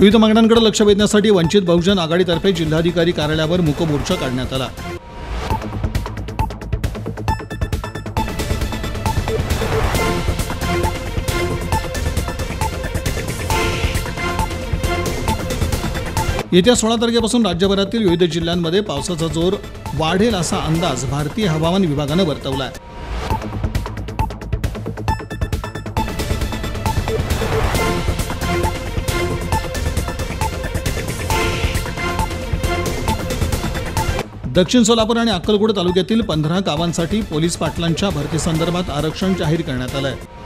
विविध मागण्यांकडे लक्ष वेधण्यासाठी वंचित बहुजन आघाडीतर्फे जिल्हाधिकारी कार्यालयावर मुकमोर्चा काढण्यात आला. येत्या सोळा तारखेपासून राज्यभरातील विविध जिल्ह्यांमध्ये पावसाचा जोर वाढेल असा अंदाज भारतीय हवामान विभागानं वर्तवला आहे दक्षिण सोलापूर आणि अक्कलकोट तालुक्यातील पंधरा गावांसाठी पोलीस पाटलांच्या भरतीसंदर्भात आरक्षण जाहीर करण्यात आलं आहे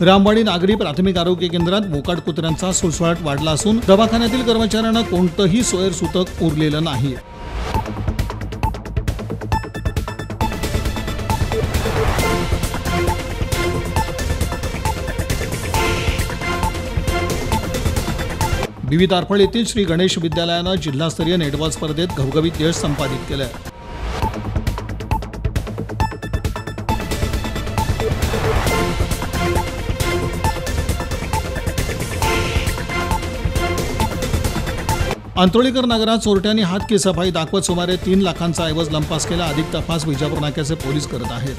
रामवाडी नागरी प्राथमिक आरोग्य केंद्रात मोकाट कुत्र्यांचा सुळसुळाट वाढला असून दवाखान्यातील कर्मचाऱ्यांना कोणतंही सोयरसूतक उरलेलं नाही. विविध तारफळ येथील श्री गणेश विद्यालयानं जिल्हास्तरीय नेटबॉल स्पर्धेत घवघवीत यश संपादित केलं आंतोळीकर नगरात चोरट्यांनी हात की सफाई दाखवत सुमारे तीन लाखांचा ऐवज लंपास केला. अधिक तपास विजापूर नाक्याचे पोलीस करत आहेत.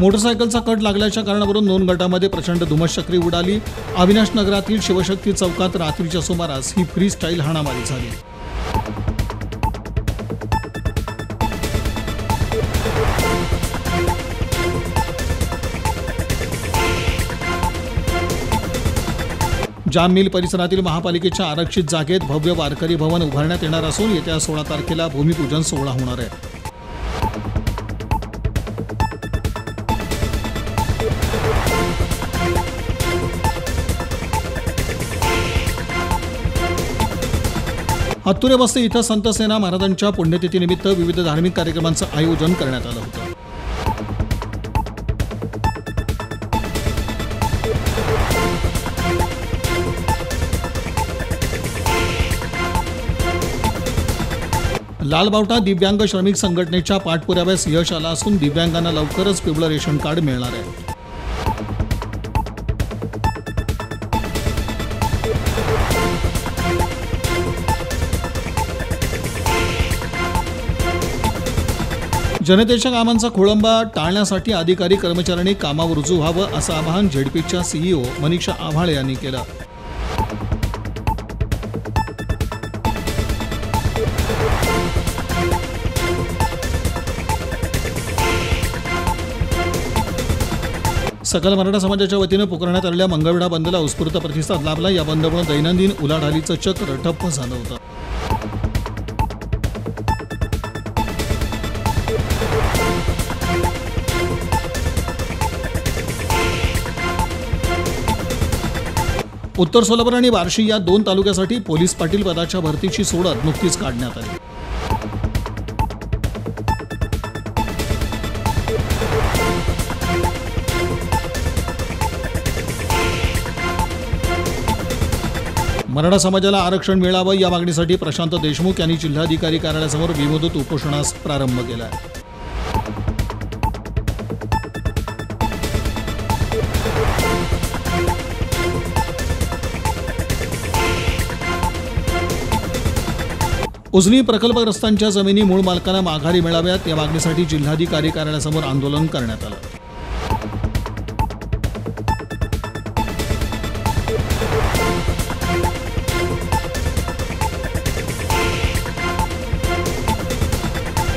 मोटरसायकलचा कट लागल्याच्या कारणावरून दोन गटामध्ये प्रचंड धुमश्चक्री उडाली. अविनाश नगरातील शिवशक्ती चौकात रात्रीच्या सुमारास ही फ्री स्टाईल हाणामारी झाली. जाम मिल परिसरातील महापालिकेच्या आरक्षित जागेत भव्य वारकरी भवन उभारण्यात येणार असून येत्या सोळा तारखेला भूमिपूजन सोहळा होणार आहे. हत्तुरे वस्ती इथं संत सेना महाराजांच्या पुण्यतिथीनिमित्त विविध धार्मिक कार्यक्रमांचं आयोजन करण्यात आलं होतं. लालबावटा दिव्यांग श्रमिक संघटनेच्या पाठपुराव्यास यश आला असून दिव्यांगांना लवकरच पिवळं रेशन कार्ड मिळणार आहे. जनतेच्या कामांचा खोळंबा टाळण्यासाठी अधिकारी कर्मचाऱ्यांनी कामावर रुजू व्हावं असं आवाहन झेडपीच्या सीईओ मनीषा आव्हाळे यांनी केलं. सकल मराठा समाजाच्या वतीनं पुकारण्यात आलेल्या मंगळवेढा बंदला उत्स्फूर्त प्रतिसाद लाभला. या बंदमुळे दैनंदिन उलाढालीचं चक्र ठप्प झालं होतं. उत्तर सोलापूर आणि बार्शी या दोन तालुक्यासाठी पोलीस पाटील पदाच्या भरतीची सोडत नुकतीच काढण्यात आली. मराठा समाजाला आरक्षण मिळावं या मागणीसाठी प्रशांत देशमुख यांनी जिल्हाधिकारी कार्यालयासमोर विमुदत उपोषणास प्रारंभ केला आहे. उजनी प्रकल्पग्रस्तांच्या जमिनी मूळ मालकांना माघारी मिळाव्यात या मागणीसाठी जिल्हाधिकारी कार्यालयासमोर आंदोलन करण्यात आलं.